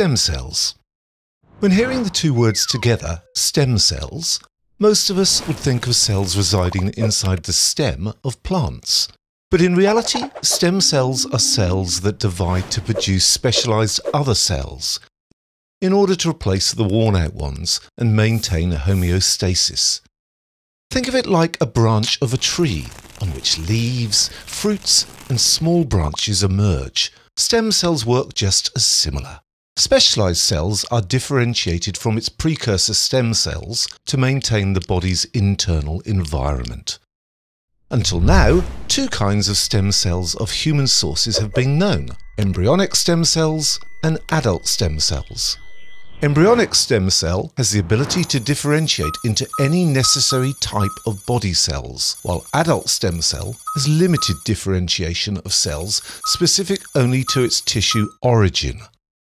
Stem cells. When hearing the two words together, stem cells, most of us would think of cells residing inside the stem of plants. But in reality, stem cells are cells that divide to produce specialized other cells in order to replace the worn out ones and maintain a homeostasis. Think of it like a branch of a tree on which leaves, fruits, and small branches emerge. Stem cells work just as similar. Specialized cells are differentiated from its precursor stem cells to maintain the body's internal environment. Until now, two kinds of stem cells of human sources have been known embryonic stem cells and adult stem cells. Embryonic stem cell has the ability to differentiate into any necessary type of body cells, while adult stem cell has limited differentiation of cells specific only to its tissue origin.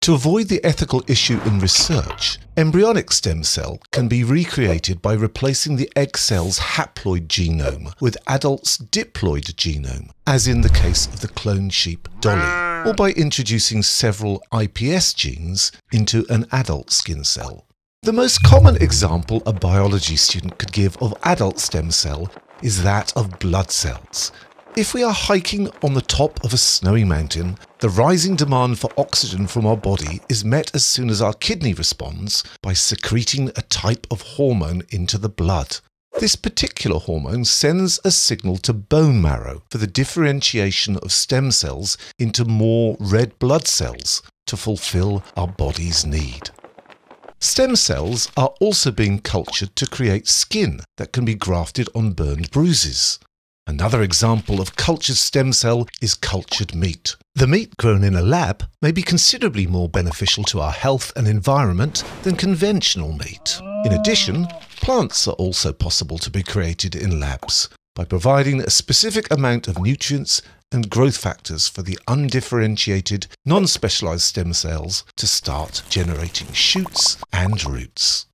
To avoid the ethical issue in research, embryonic stem cell can be recreated by replacing the egg cell's haploid genome with adult's diploid genome, as in the case of the clone sheep Dolly, or by introducing several IPS genes into an adult skin cell. The most common example a biology student could give of adult stem cell is that of blood cells, if we are hiking on the top of a snowy mountain, the rising demand for oxygen from our body is met as soon as our kidney responds by secreting a type of hormone into the blood. This particular hormone sends a signal to bone marrow for the differentiation of stem cells into more red blood cells to fulfill our body's need. Stem cells are also being cultured to create skin that can be grafted on burned bruises. Another example of cultured stem cell is cultured meat. The meat grown in a lab may be considerably more beneficial to our health and environment than conventional meat. In addition, plants are also possible to be created in labs by providing a specific amount of nutrients and growth factors for the undifferentiated, non-specialized stem cells to start generating shoots and roots.